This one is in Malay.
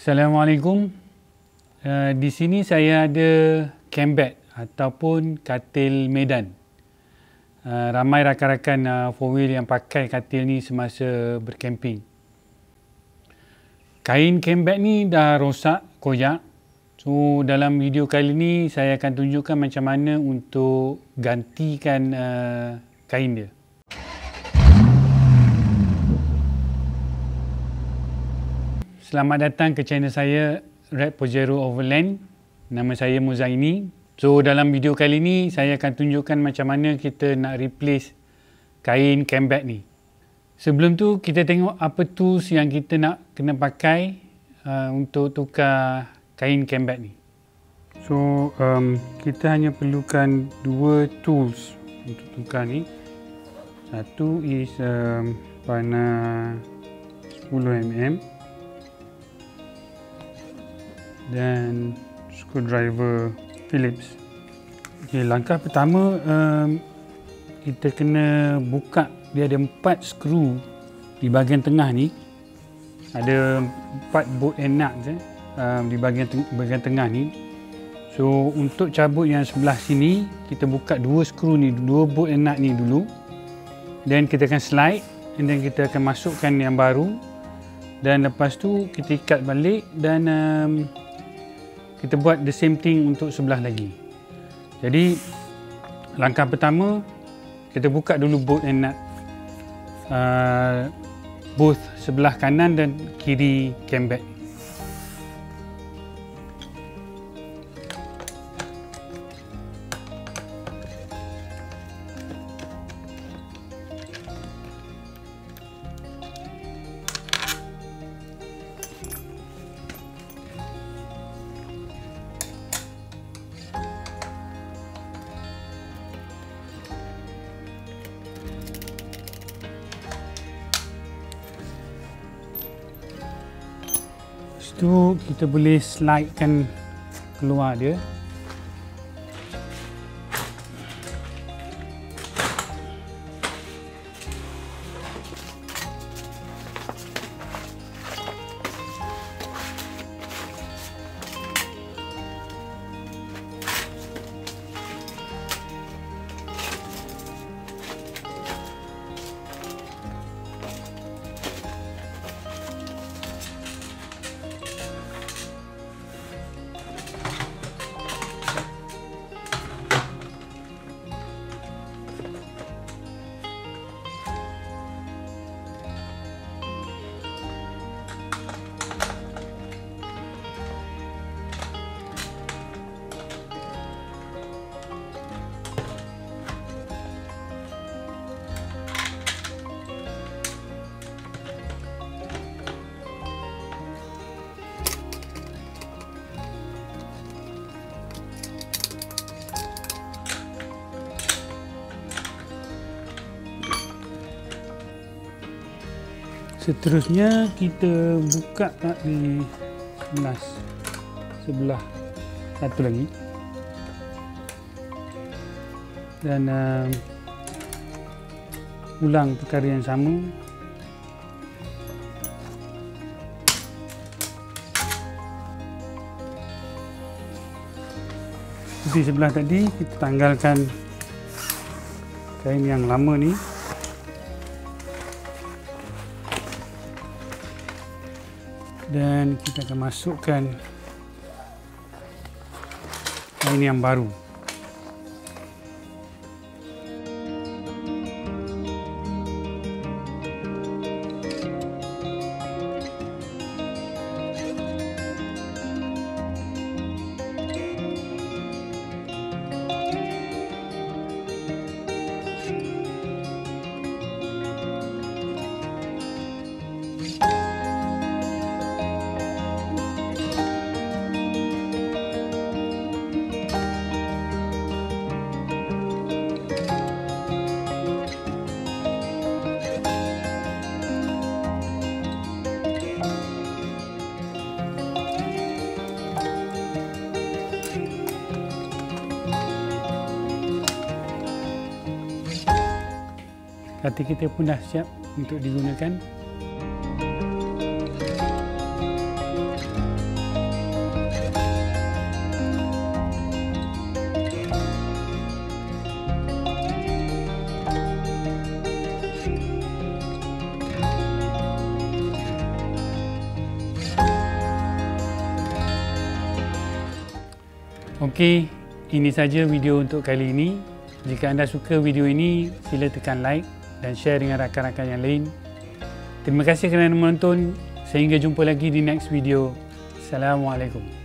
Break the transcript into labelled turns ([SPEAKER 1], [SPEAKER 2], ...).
[SPEAKER 1] Assalamualaikum. Uh, di sini saya ada cambat ataupun katil medan. Uh, ramai rakan-rakan uh, four wheel yang pakai katil ni semasa berkemping. Kain cambat ni dah rosak, koyak. So dalam video kali ni saya akan tunjukkan macam mana untuk gantikan uh, kain dia. Selamat datang ke channel saya Red Pojero Overland. Nama saya Muzaini. So dalam video kali ni saya akan tunjukkan macam mana kita nak replace kain cambat ni. Sebelum tu kita tengok apa tools yang kita nak kena pakai uh, untuk tukar kain cambat ni. So um, kita hanya perlukan dua tools untuk tukar ni. Satu is um, panah 10mm dan screwdriver Phillips. Okay, langkah pertama um, kita kena buka dia ada empat skru di bahagian tengah ni. Ada empat bolt and nuts eh, um, di bahagian, teng- bahagian tengah ni. So untuk cabut yang sebelah sini kita buka dua skru ni, dua bolt and nut ni dulu. Dan kita akan slide and then kita akan masukkan yang baru dan lepas tu kita ikat balik dan um, kita buat the same thing untuk sebelah lagi. Jadi langkah pertama kita buka dulu bolt and nut uh, both sebelah kanan dan kiri cambat. Tu kita boleh slidekan keluar dia Seterusnya kita buka tak di sebelah sebelah. Satu lagi. Dan uh, ulang perkara yang sama. Seperti sebelah tadi kita tanggalkan kain yang lama ni dan kita akan masukkan ini yang baru kata kita pun dah siap untuk digunakan. Okey, ini saja video untuk kali ini. Jika anda suka video ini, sila tekan like dan share dengan rakan-rakan yang lain. Terima kasih kerana menonton. Sehingga jumpa lagi di next video. Assalamualaikum.